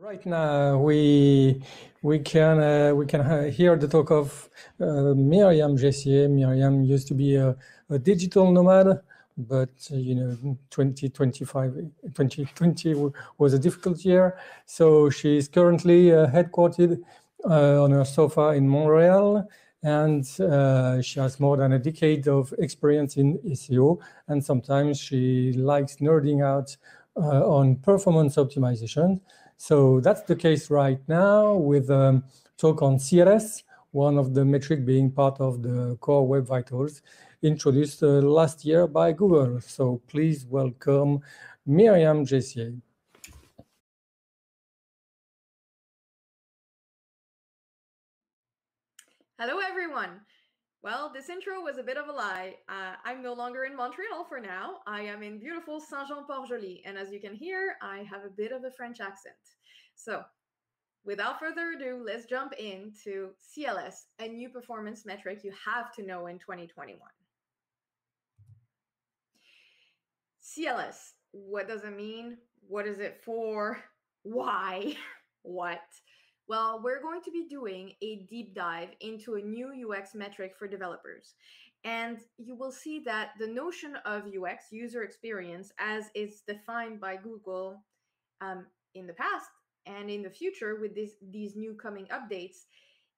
Right now, we we can uh, we can hear the talk of uh, Myriam Jessier. Myriam used to be a, a digital nomad, but uh, you know, 2025, 2020 was a difficult year. So she's currently uh, headquartered uh, on her sofa in Montreal, and uh, she has more than a decade of experience in SEO. And sometimes she likes nerding out on performance optimization. So that's the case right now with um, talk on CLS, one of the metric being part of the core web vitals introduced uh, last year by Google. So please welcome Myriam Jessier. Hello, everyone. Well, this intro was a bit of a lie. Uh, I'm no longer in Montreal for now. I am in beautiful Saint Jean Port Joli. And as you can hear, I have a bit of a French accent. So, without further ado, let's jump into CLS, a new performance metric you have to know in 2021. CLS, what does it mean? What is it for? Why? what? Well, we're going to be doing a deep dive into a new UX metric for developers. And you will see that the notion of UX, user experience, as it's defined by Google um, in the past and in the future with this, these new coming updates,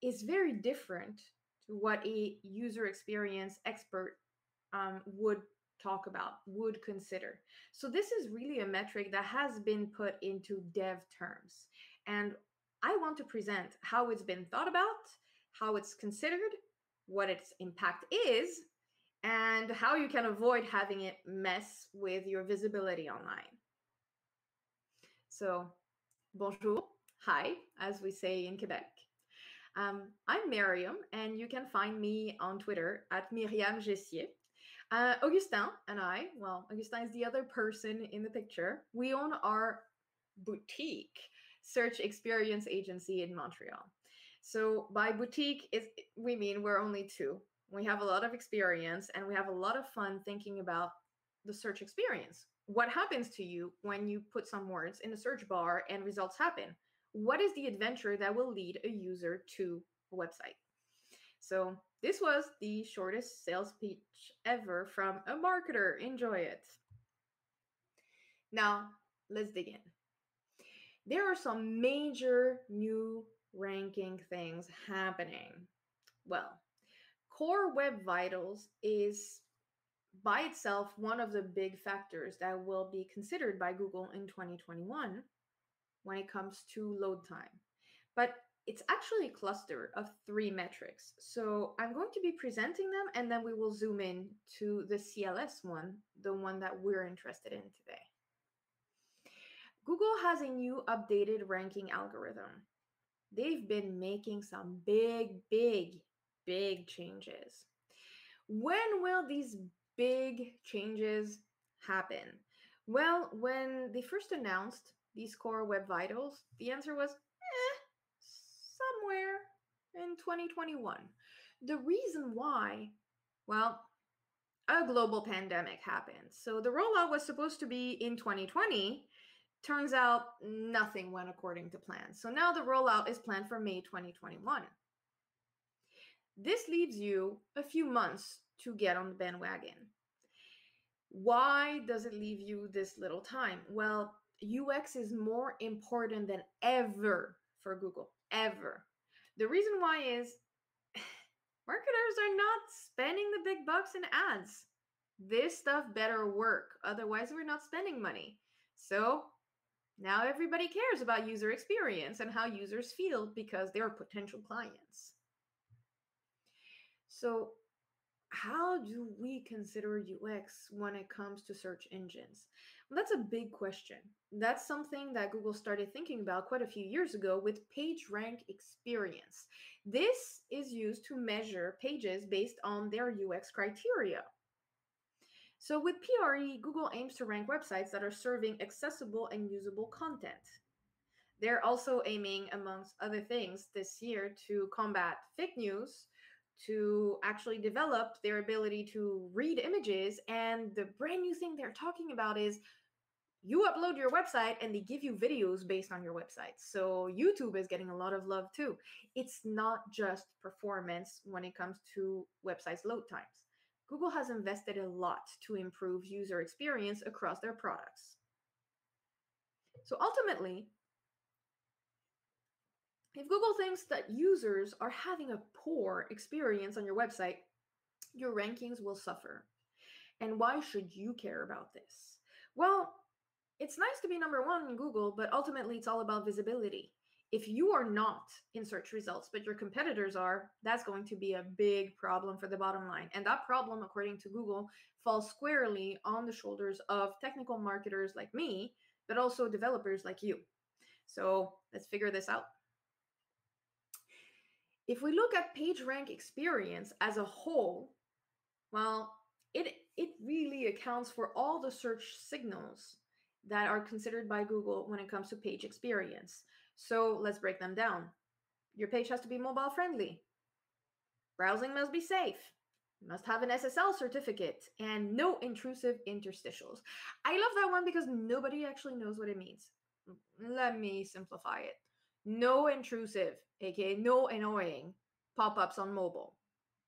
is very different to what a user experience expert um, would talk about, would consider. So, this is really a metric that has been put into dev terms. And I want to present how it's been thought about, how it's considered, what its impact is, and how you can avoid having it mess with your visibility online. So, bonjour, hi, as we say in Quebec. Um, I'm Myriam, and you can find me on Twitter at Myriam Jessier. Uh, Augustin and I, well, Augustin is the other person in the picture, we own our boutique search experience agency in Montreal. So by boutique is we mean we're only two. We have a lot of experience and we have a lot of fun thinking about the search experience. What happens to you when you put some words in the search bar and results happen? What is the adventure that will lead a user to a website? So, this was the shortest sales pitch ever from a marketer. Enjoy it. Now, let's dig in there are some major new ranking things happening. Well, Core Web Vitals is by itself one of the big factors that will be considered by Google in 2021 when it comes to load time. But it's actually a cluster of three metrics. So I'm going to be presenting them and then we will zoom in to the CLS one, the one that we're interested in today. Google has a new updated ranking algorithm. They've been making some big, big, big changes. When will these big changes happen? Well, when they first announced these core web vitals, the answer was eh, somewhere in 2021. The reason why, well, a global pandemic happened. So the rollout was supposed to be in 2020, Turns out nothing went according to plan. So now the rollout is planned for May 2021. This leaves you a few months to get on the bandwagon. Why does it leave you this little time? Well, UX is more important than ever for Google, ever. The reason why is marketers are not spending the big bucks in ads. This stuff better work, otherwise, we're not spending money. So now everybody cares about user experience and how users feel because they are potential clients. So, how do we consider UX when it comes to search engines? Well, that's a big question. That's something that Google started thinking about quite a few years ago with PageRank Experience. This is used to measure pages based on their UX criteria. So with PRE, Google aims to rank websites that are serving accessible and usable content. They're also aiming, amongst other things, this year to combat fake news, to actually develop their ability to read images. And the brand new thing they're talking about is you upload your website and they give you videos based on your website. So YouTube is getting a lot of love too. It's not just performance when it comes to websites load times. Google has invested a lot to improve user experience across their products. So ultimately, if Google thinks that users are having a poor experience on your website, your rankings will suffer. And why should you care about this? Well, it's nice to be number one in Google, but ultimately it's all about visibility. If you are not in search results, but your competitors are, that's going to be a big problem for the bottom line. And that problem, according to Google, falls squarely on the shoulders of technical marketers like me, but also developers like you. So let's figure this out. If we look at PageRank experience as a whole, well, it, it really accounts for all the search signals that are considered by Google when it comes to page experience. So let's break them down. Your page has to be mobile friendly. Browsing must be safe. You must have an SSL certificate and no intrusive interstitials. I love that one because nobody actually knows what it means. Let me simplify it. No intrusive, aka no annoying pop ups on mobile.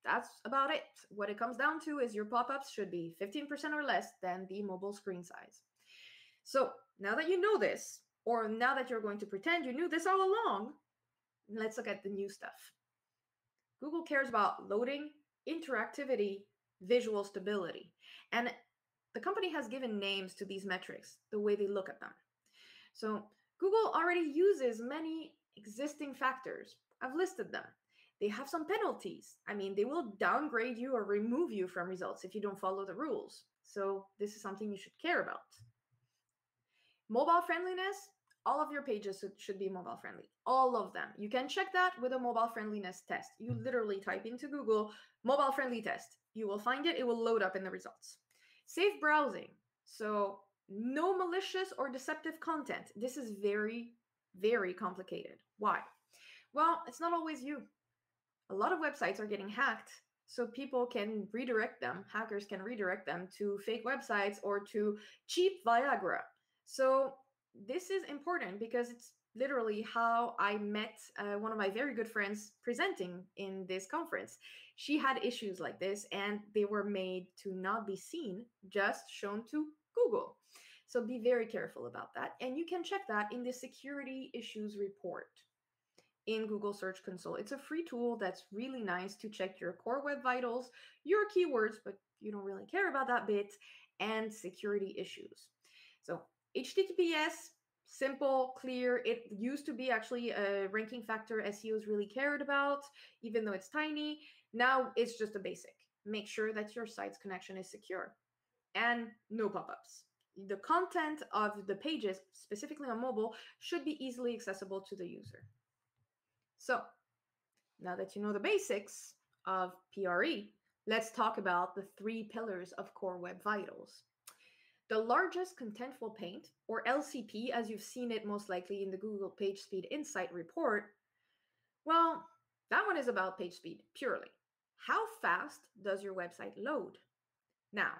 That's about it. What it comes down to is your pop ups should be 15% or less than the mobile screen size. So now that you know this, or now that you're going to pretend you knew this all along, let's look at the new stuff. Google cares about loading, interactivity, visual stability. And the company has given names to these metrics, the way they look at them. So Google already uses many existing factors. I've listed them. They have some penalties. I mean, they will downgrade you or remove you from results if you don't follow the rules. So this is something you should care about. Mobile friendliness, all of your pages should be mobile friendly. All of them. You can check that with a mobile friendliness test. You literally type into Google mobile friendly test. You will find it, it will load up in the results. Safe browsing. So, no malicious or deceptive content. This is very, very complicated. Why? Well, it's not always you. A lot of websites are getting hacked so people can redirect them, hackers can redirect them to fake websites or to cheap Viagra. So this is important because it's literally how I met uh, one of my very good friends presenting in this conference. She had issues like this and they were made to not be seen, just shown to Google. So be very careful about that. And you can check that in the security issues report in Google Search Console. It's a free tool that's really nice to check your core web vitals, your keywords, but you don't really care about that bit, and security issues. So HTTPS simple, clear. It used to be actually a ranking factor SEOs really cared about, even though it's tiny. Now it's just a basic. Make sure that your site's connection is secure and no pop ups. The content of the pages, specifically on mobile, should be easily accessible to the user. So, now that you know the basics of PRE, let's talk about the three pillars of Core Web Vitals. The largest contentful paint, or LCP, as you've seen it most likely in the Google PageSpeed Insight report, well, that one is about page speed purely. How fast does your website load? Now,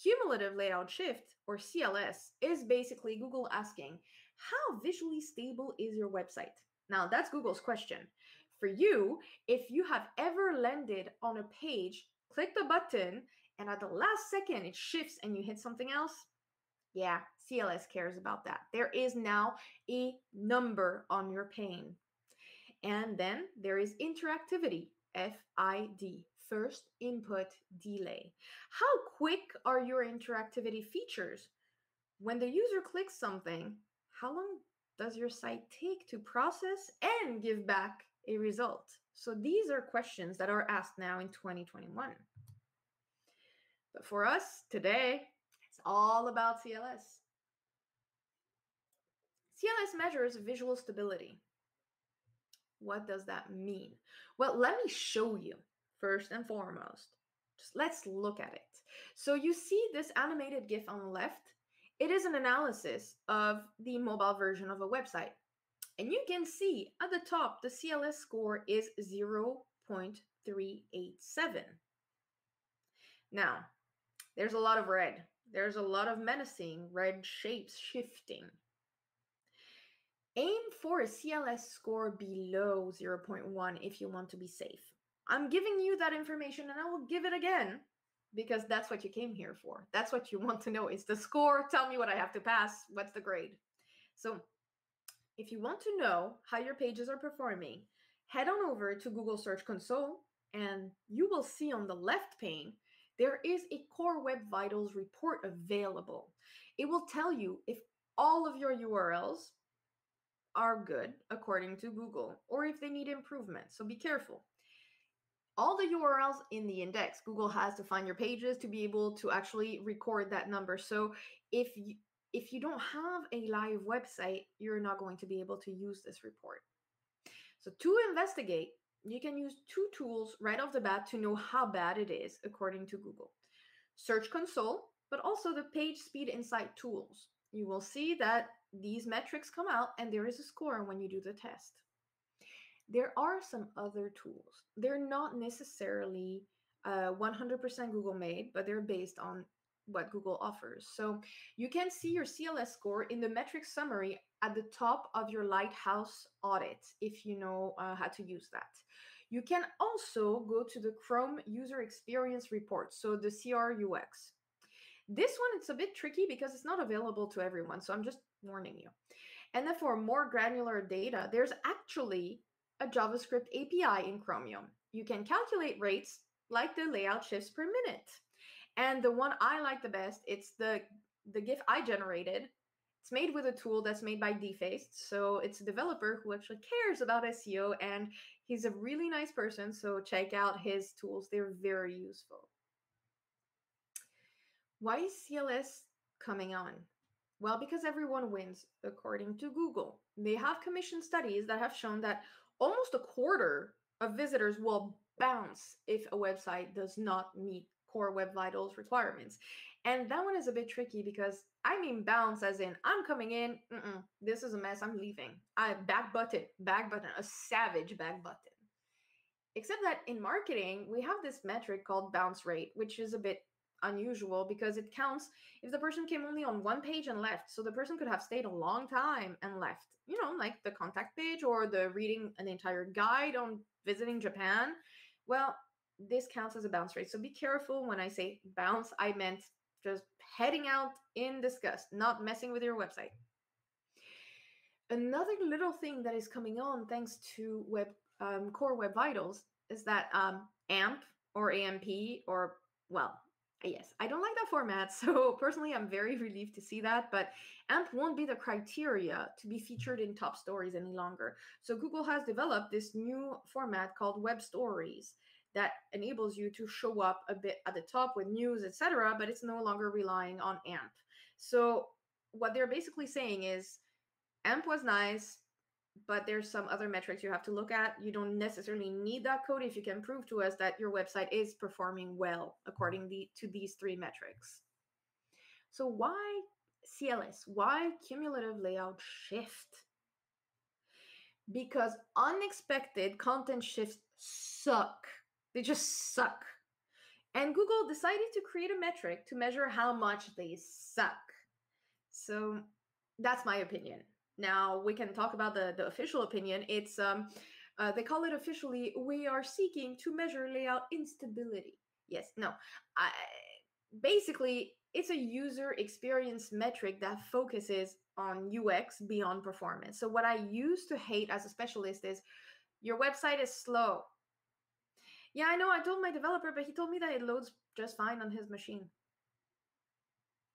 cumulative layout shift, or CLS, is basically Google asking, how visually stable is your website? Now, that's Google's question. For you, if you have ever landed on a page, click the button, and at the last second it shifts and you hit something else, yeah, CLS cares about that. There is now a number on your pane. And then there is interactivity, FID, first input delay. How quick are your interactivity features? When the user clicks something, how long does your site take to process and give back a result? So these are questions that are asked now in 2021. But for us today, all about CLS. CLS measures visual stability. What does that mean? Well, let me show you first and foremost. Just let's look at it. So you see this animated GIF on the left? It is an analysis of the mobile version of a website. And you can see at the top, the CLS score is 0.387. Now, there's a lot of red There's a lot of menacing red shapes shifting. Aim for a CLS score below 0.1 if you want to be safe. I'm giving you that information and I will give it again because that's what you came here for. That's what you want to know is the score. Tell me what I have to pass. What's the grade? So if you want to know how your pages are performing, head on over to Google Search Console and you will see on the left pane there is a Core Web Vitals report available. It will tell you if all of your URLs are good according to Google or if they need improvement. So be careful. All the URLs in the index, Google has to find your pages to be able to actually record that number. So if you if you don't have a live website, you're not going to be able to use this report. So to investigate, you can use two tools right off the bat to know how bad it is according to Google. Search Console, but also the Page Speed Insight tools. You will see that these metrics come out and there is a score when you do the test. There are some other tools. They're not necessarily uh, 100% Google made, but they're based on what Google offers. So you can see your CLS score in the metrics summary at the top of your Lighthouse audit if you know uh, how to use that. You can also go to the Chrome User Experience Report, so the CRUX. This one, it's a bit tricky because it's not available to everyone, so I'm just warning you. And then for more granular data, there's actually a JavaScript API in Chromium. You can calculate rates like the layout shifts per minute. And the one I like the best, it's the the GIF I generated. It's made with a tool that's made by Defaced. So it's a developer who actually cares about SEO and he's a really nice person. So check out his tools. They're very useful. Why is CLS coming on? Well, because everyone wins, according to Google. They have commissioned studies that have shown that almost a quarter of visitors will bounce if a website does not meet core web vitals requirements. And that one is a bit tricky because I mean bounce as in I'm coming in, this is a mess, I'm leaving. I back button, back button, a savage back button. Except that in marketing, we have this metric called bounce rate, which is a bit unusual because it counts if the person came only on one page and left. So the person could have stayed a long time and left, you know, like the contact page or the reading an entire guide on visiting Japan. Well, this counts as a bounce rate. So be careful when I say bounce, I meant just heading out in disgust, not messing with your website. Another little thing that is coming on thanks to web um, core web vitals is that um, AMP or AMP or well, yes, I don't like that format. So personally, I'm very relieved to see that, but AMP won't be the criteria to be featured in top stories any longer. So Google has developed this new format called Web Stories that enables you to show up a bit at the top with news, etc., but it's no longer relying on AMP. So what they're basically saying is AMP was nice, but there's some other metrics you have to look at. You don't necessarily need that code if you can prove to us that your website is performing well according the, to these three metrics. So why CLS? Why cumulative layout shift? Because unexpected content shifts suck. They just suck. And Google decided to create a metric to measure how much they suck. So that's my opinion. Now we can talk about the, the official opinion. It's um uh, they call it officially we are seeking to measure layout instability. Yes, no. I, basically it's a user experience metric that focuses on UX beyond performance. So what I used to hate as a specialist is your website is slow. Yeah, I know. I told my developer, but he told me that it loads just fine on his machine.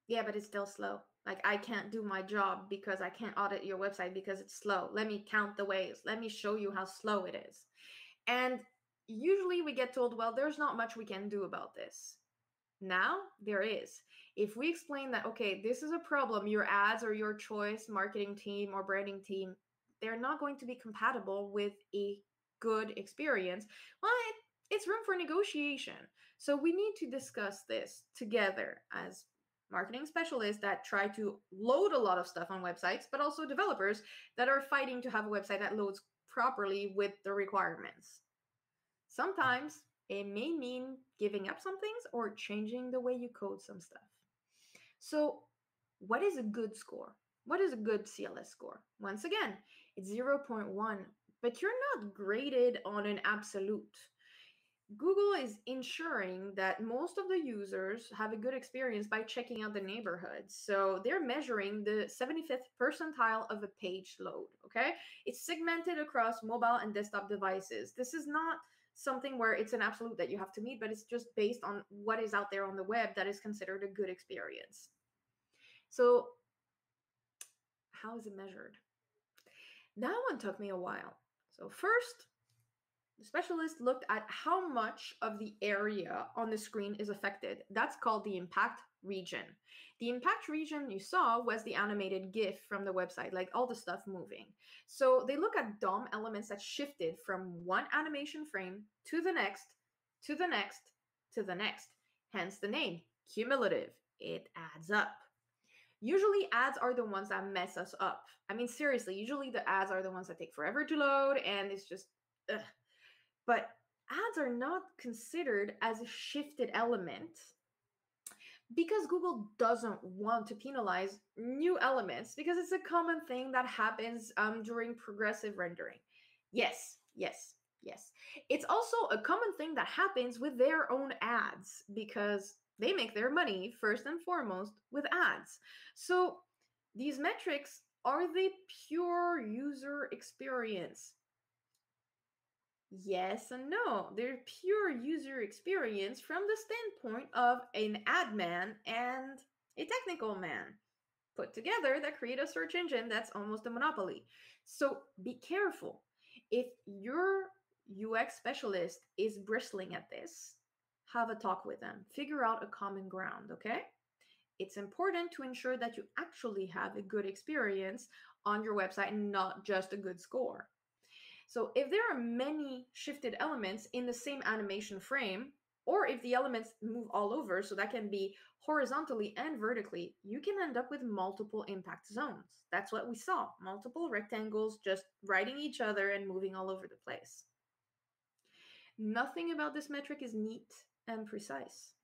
Yeah, but it's still slow. Like I can't do my job because I can't audit your website because it's slow. Let me count the ways. Let me show you how slow it is. And usually we get told, well, there's not much we can do about this. Now there is. If we explain that, okay, this is a problem, your ads or your choice marketing team or branding team, they're not going to be compatible with a good experience. Well, it it's room for negotiation. So we need to discuss this together as marketing specialists that try to load a lot of stuff on websites, but also developers that are fighting to have a website that loads properly with the requirements. Sometimes it may mean giving up some things or changing the way you code some stuff. So, what is a good score? What is a good CLS score? Once again, it's 0.1, but you're not graded on an absolute. Google is ensuring that most of the users have a good experience by checking out the neighborhoods. So they're measuring the 75th percentile of a page load. Okay. It's segmented across mobile and desktop devices. This is not something where it's an absolute that you have to meet, but it's just based on what is out there on the web that is considered a good experience. So, how is it measured? That one took me a while. So, first, the specialist looked at how much of the area on the screen is affected. That's called the impact region. The impact region you saw was the animated GIF from the website, like all the stuff moving. So they look at DOM elements that shifted from one animation frame to the next, to the next, to the next. Hence the name, cumulative. It adds up. Usually ads are the ones that mess us up. I mean, seriously, usually the ads are the ones that take forever to load and it's just, ugh. But ads are not considered as a shifted element because Google doesn't want to penalize new elements because it's a common thing that happens um, during progressive rendering. Yes, yes, yes. It's also a common thing that happens with their own ads because they make their money first and foremost with ads. So these metrics are they pure user experience? Yes and no. They're pure user experience from the standpoint of an ad man and a technical man put together that create a search engine that's almost a monopoly. So be careful. If your UX specialist is bristling at this, have a talk with them. Figure out a common ground, okay? It's important to ensure that you actually have a good experience on your website and not just a good score. So if there are many shifted elements in the same animation frame, or if the elements move all over, so that can be horizontally and vertically, you can end up with multiple impact zones. That's what we saw, multiple rectangles just riding each other and moving all over the place. Nothing about this metric is neat and precise.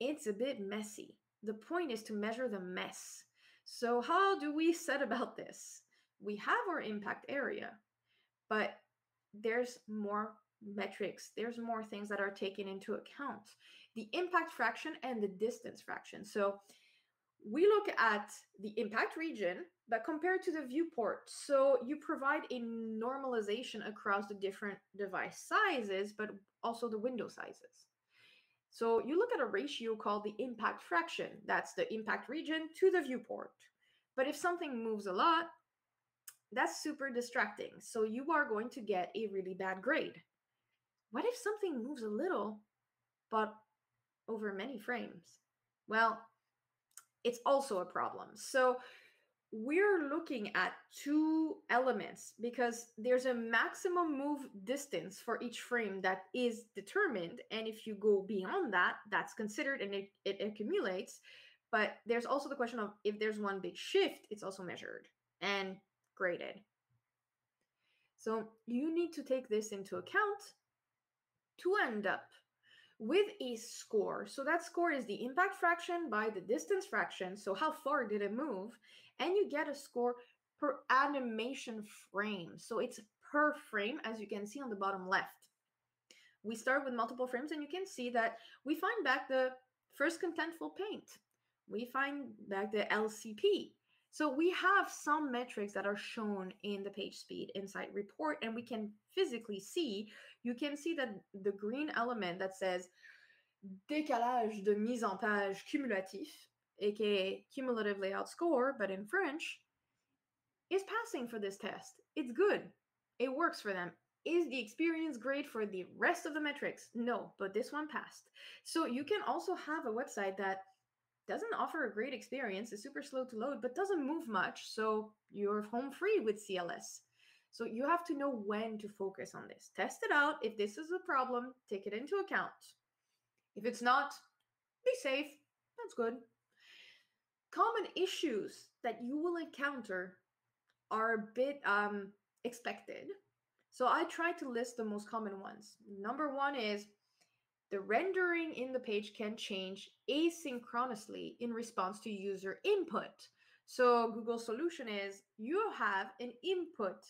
It's a bit messy. The point is to measure the mess. So how do we set about this? We have our impact area, but there's more metrics, there's more things that are taken into account. The impact fraction and the distance fraction. So we look at the impact region, but compared to the viewport. So you provide a normalization across the different device sizes, but also the window sizes. So you look at a ratio called the impact fraction. That's the impact region to the viewport. But if something moves a lot, that's super distracting. So you are going to get a really bad grade. What if something moves a little, but over many frames? Well, it's also a problem. So we're looking at two elements because there's a maximum move distance for each frame that is determined. And if you go beyond that, that's considered and it, it accumulates. But there's also the question of if there's one big shift, it's also measured. And graded. So you need to take this into account to end up with a score. So that score is the impact fraction by the distance fraction. So how far did it move? And you get a score per animation frame. So it's per frame, as you can see on the bottom left. We start with multiple frames, and you can see that we find back the first contentful paint. We find back the LCP. So we have some metrics that are shown in the page speed insight report, and we can physically see, you can see that the green element that says décalage de mise en page cumulatif, aka cumulative layout score, but in French, is passing for this test. It's good. It works for them. Is the experience great for the rest of the metrics? No, but this one passed. So you can also have a website that doesn't offer a great experience, is super slow to load, but doesn't move much. So you're home free with CLS. So you have to know when to focus on this. Test it out. If this is a problem, take it into account. If it's not, be safe. That's good. Common issues that you will encounter are a bit um, expected. So I try to list the most common ones. Number one is the rendering in the page can change asynchronously in response to user input. So Google's solution is you have an input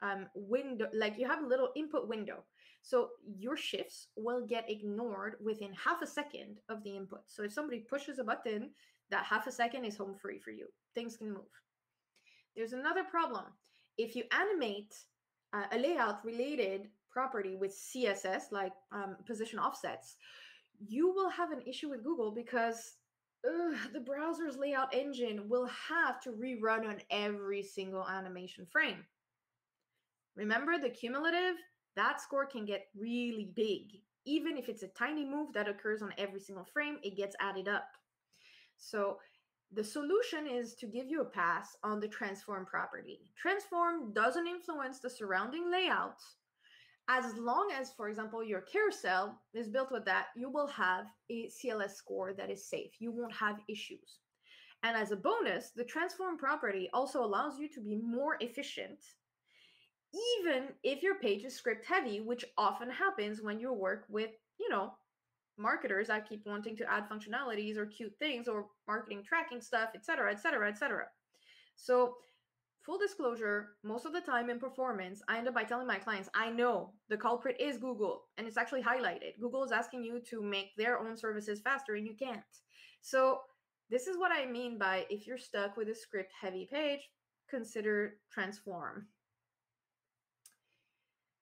um, window, like you have a little input window. So your shifts will get ignored within half a second of the input. So if somebody pushes a button, that half a second is home free for you. Things can move. There's another problem. If you animate uh, a layout related property with CSS, like um, position offsets, you will have an issue with Google because ugh, the browser's layout engine will have to rerun on every single animation frame. Remember the cumulative? That score can get really big. Even if it's a tiny move that occurs on every single frame, it gets added up. So the solution is to give you a pass on the transform property. Transform doesn't influence the surrounding layout. As long as, for example, your carousel is built with that, you will have a CLS score that is safe. You won't have issues. And as a bonus, the transform property also allows you to be more efficient, even if your page is script heavy, which often happens when you work with, you know, marketers that keep wanting to add functionalities or cute things or marketing tracking stuff, etc., etc., etc. So, full disclosure, most of the time in performance, I end up by telling my clients, I know the culprit is Google and it's actually highlighted. Google is asking you to make their own services faster and you can't. So, this is what I mean by if you're stuck with a script heavy page, consider transform.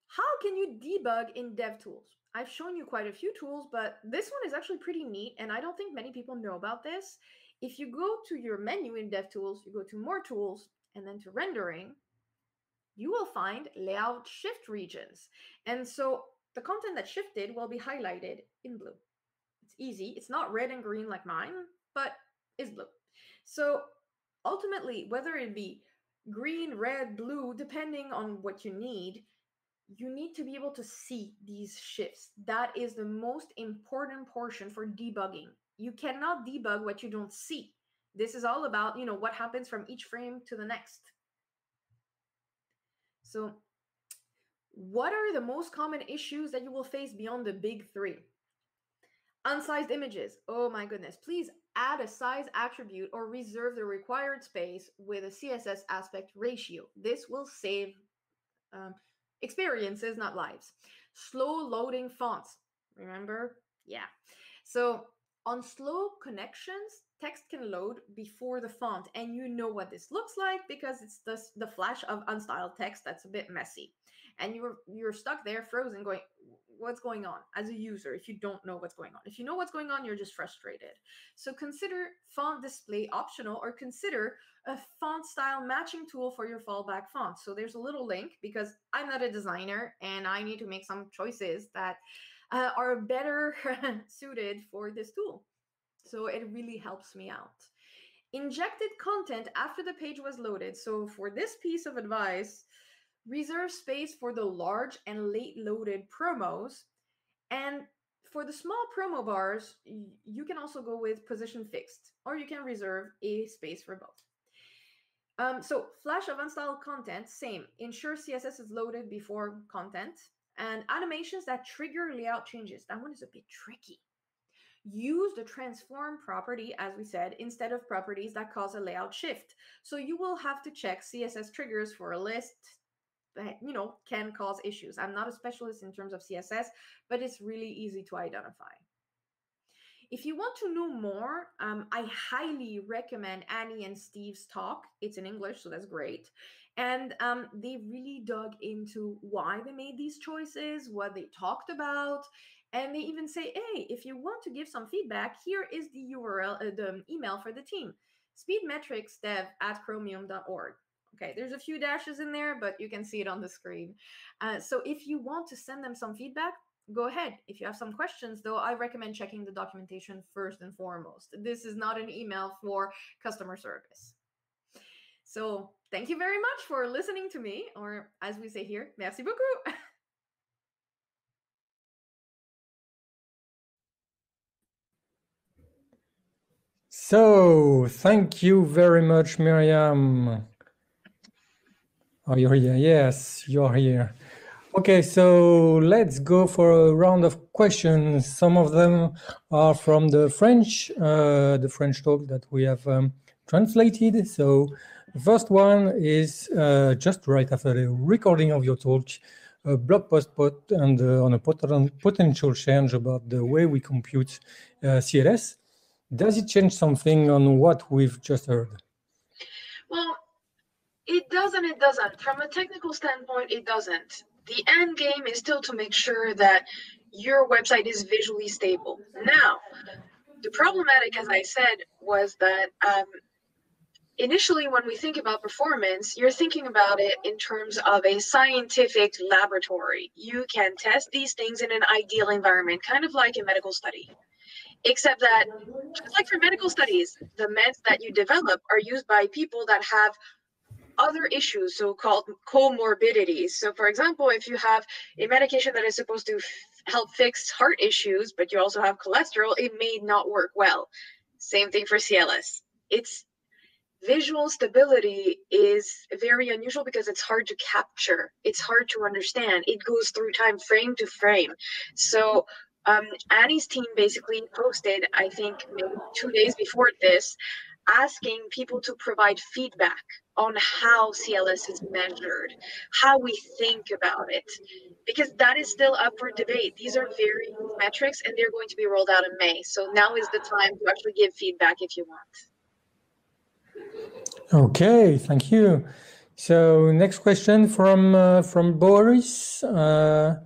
How can you debug in DevTools? I've shown you quite a few tools, but this one is actually pretty neat, and I don't think many people know about this. If you go to your menu in DevTools, you go to More Tools, and then to Rendering, you will find Layout Shift regions. And so the content that shifted will be highlighted in blue. It's easy. It's not red and green like mine, but is blue. So ultimately, whether it be green, red, blue, depending on what you need, you need to be able to see these shifts. That is the most important portion for debugging. You cannot debug what you don't see. This is all about, you know, what happens from each frame to the next. So, what are the most common issues that you will face beyond the big 3? Unsized images. Oh my goodness. Please add a size attribute or reserve the required space with a CSS aspect ratio. This will save um, experiences, not lives. Slow loading fonts. Remember? Yeah. So on slow connections, text can load before the font, and you know what this looks like because it's the, the flash of unstyled text that's a bit messy. And you're you're stuck there frozen going, what's going on as a user if you don't know what's going on. If you know what's going on, you're just frustrated. So consider font display optional or consider a font style matching tool for your fallback font. So there's a little link because I'm not a designer and I need to make some choices that uh, are better suited for this tool. So it really helps me out. Injected content after the page was loaded. So for this piece of advice, reserve space for the large and late loaded promos. And for the small promo bars, you can also go with position fixed, or you can reserve a space for both. Um, so flash of unstyled content, same. Ensure CSS is loaded before content. And animations that trigger layout changes. That one is a bit tricky. Use the transform property, as we said, instead of properties that cause a layout shift. So you will have to check CSS triggers for a list, that you know can cause issues. I'm not a specialist in terms of CSS, but it's really easy to identify. If you want to know more, um, I highly recommend Annie and Steve's talk. It's in English, so that's great. And um, they really dug into why they made these choices, what they talked about, and they even say, "Hey, if you want to give some feedback, here is the URL, uh, the email for the team: speedmetricsdev at chromium.org." Okay, there's a few dashes in there, but you can see it on the screen. Uh, so if you want to send them some feedback, go ahead. If you have some questions, though, I recommend checking the documentation first and foremost. This is not an email for customer service. So thank you very much for listening to me, or as we say here, merci beaucoup. So, thank you very much, Myriam. Are you're here. Yes, you're here. Okay, so let's go for a round of questions. Some of them are from the French, uh, the French talk that we have um, translated. So the first one is uh, just right after the recording of your talk, a blog post put and uh, on a potential change about the way we compute uh, CLS. Does it change something on what we've just heard? Well, it doesn't, it doesn't. From a technical standpoint, it doesn't. The end game is still to make sure that your website is visually stable. Now, the problematic, as I said, was that um, initially when we think about performance, you're thinking about it in terms of a scientific laboratory. You can test these things in an ideal environment, kind of like a medical study. Except that, just like for medical studies, the meds that you develop are used by people that have other issues, so called comorbidities. So, for example, if you have a medication that is supposed to f- help fix heart issues, but you also have cholesterol, it may not work well. Same thing for CLS. It's visual stability is very unusual because it's hard to capture it's hard to understand it goes through time frame to frame so um, annie's team basically posted i think maybe two days before this asking people to provide feedback on how cls is measured how we think about it because that is still up for debate these are very metrics and they're going to be rolled out in may so now is the time to actually give feedback if you want Okay, thank you. So next question from uh, from Boris. Uh,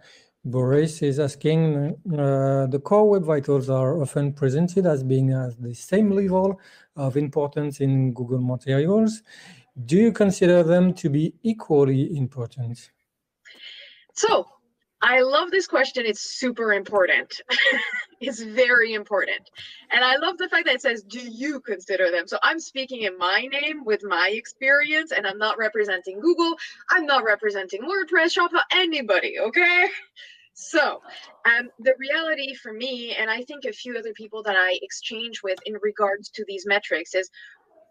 Boris is asking, uh, the core web vitals are often presented as being at the same level of importance in Google materials. Do you consider them to be equally important? So I love this question. It's super important. it's very important. And I love the fact that it says, Do you consider them? So I'm speaking in my name with my experience, and I'm not representing Google. I'm not representing WordPress, Shopify, anybody, okay? So, um, the reality for me, and I think a few other people that I exchange with in regards to these metrics, is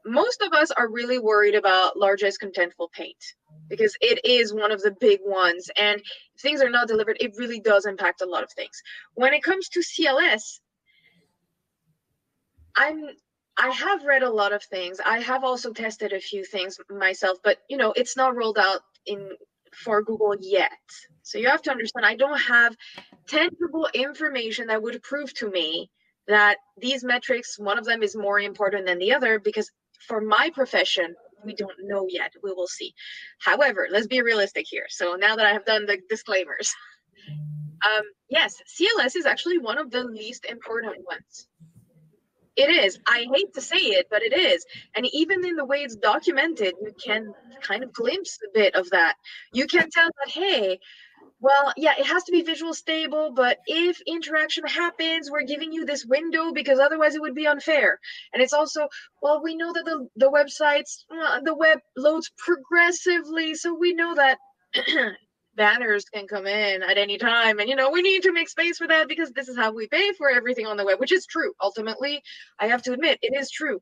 most of us are really worried about largest contentful paint because it is one of the big ones and things are not delivered it really does impact a lot of things. When it comes to cls i'm i have read a lot of things. I have also tested a few things myself but you know it's not rolled out in for google yet. So you have to understand i don't have tangible information that would prove to me that these metrics one of them is more important than the other because for my profession, we don't know yet. We will see. However, let's be realistic here. So now that I have done the disclaimers, um, yes, CLS is actually one of the least important ones. It is. I hate to say it, but it is. And even in the way it's documented, you can kind of glimpse a bit of that. You can tell that, hey, well, yeah, it has to be visual stable, but if interaction happens, we're giving you this window because otherwise it would be unfair. And it's also, well, we know that the, the websites, uh, the web loads progressively, so we know that banners can come in at any time. And, you know, we need to make space for that because this is how we pay for everything on the web, which is true. Ultimately, I have to admit, it is true,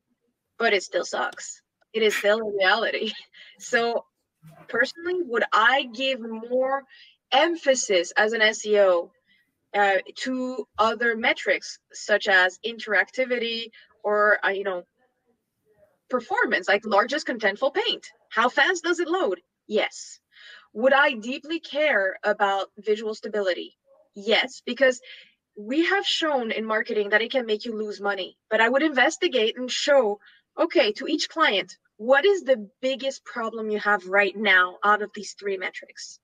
but it still sucks. It is still a reality. So, personally, would I give more emphasis as an SEO uh, to other metrics such as interactivity or uh, you know performance like largest contentful paint. How fast does it load? Yes. Would i deeply care about visual stability? Yes because we have shown in marketing that it can make you lose money but i would investigate and show okay to each client what is the biggest problem you have right now out of these three metrics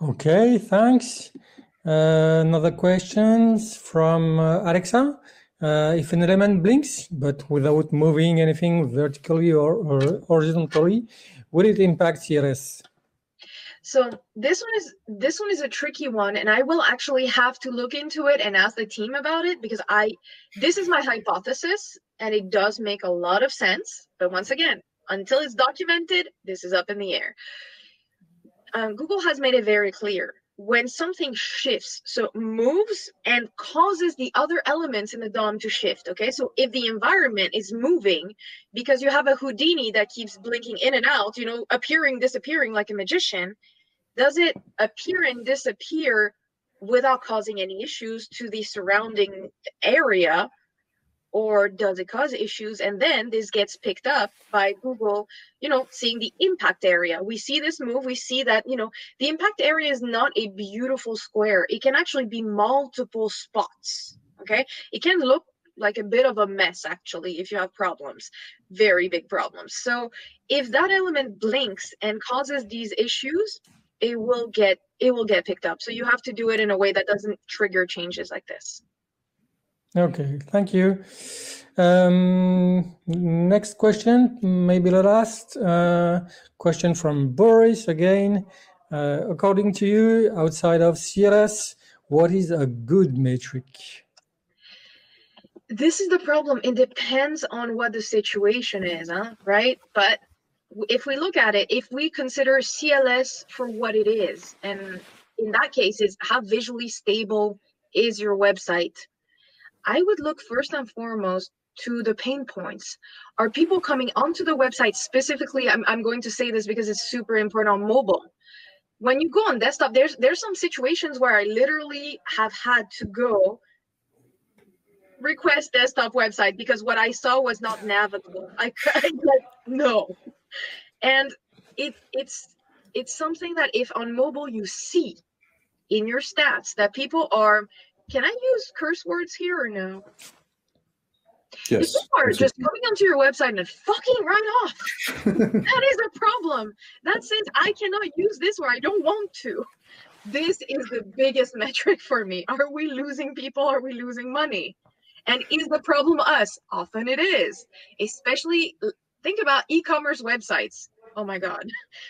Okay, thanks. Uh, another questions from uh, Alexa. Uh, if an element blinks but without moving anything vertically or, or horizontally, will it impact CLS? So this one is this one is a tricky one, and I will actually have to look into it and ask the team about it because I this is my hypothesis and it does make a lot of sense. But once again, until it's documented, this is up in the air um, Google has made it very clear when something shifts, so moves and causes the other elements in the DOM to shift. Okay, so if the environment is moving because you have a Houdini that keeps blinking in and out, you know, appearing, disappearing like a magician, does it appear and disappear without causing any issues to the surrounding area? Or does it cause issues? And then this gets picked up by google you know seeing the impact area. We see this move we see that you know the impact area is not a beautiful square. It can actually be multiple spots okay? It can look like a bit of a mess actually if you have problems very big problems. So if that element blinks and causes these issues it will get it will get picked up. So you have to do it in a way that doesn't trigger changes like this Okay, thank you. Um, next question, maybe the last uh, question from Boris again. Uh, according to you, outside of CLS, what is a good metric? This is the problem. It depends on what the situation is, huh? right? But if we look at it, if we consider CLS for what it is, and in that case, is how visually stable is your website? I would look first and foremost to the pain points. Are people coming onto the website specifically? I'm, I'm going to say this because it's super important on mobile. When you go on desktop, there's there's some situations where I literally have had to go request desktop website because what I saw was not navigable. I, I like no, and it it's it's something that if on mobile you see in your stats that people are can I use curse words here or no? Yes. People are just coming onto your website and fucking right off. that is a problem. That says I cannot use this where I don't want to. This is the biggest metric for me. Are we losing people? Are we losing money? And is the problem us? Often it is. Especially think about e-commerce websites. Oh my god.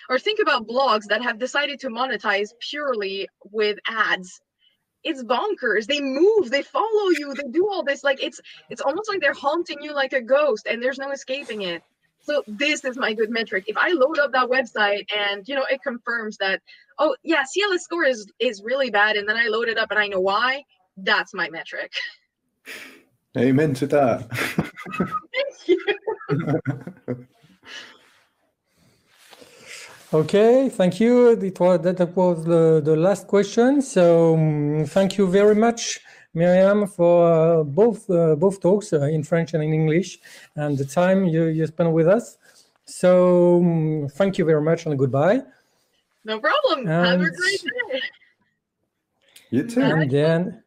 Or think about blogs that have decided to monetize purely with ads it's bonkers. They move they follow you they do all this. Like it's it's almost like they're haunting you like a ghost and there's no escaping it. So this is my good metric. If i load up that website and you know it confirms that oh yeah cls score is is really bad and then i load it up and i know why that's my metric. Amen to that. Thank you Okay, thank you. It was, that was the, the last question. So um, thank you very much, Myriam, for uh, both uh, both talks uh, in French and in English, and the time you, you spent with us. So um, thank you very much and goodbye. No problem. Have a great day. You too. And then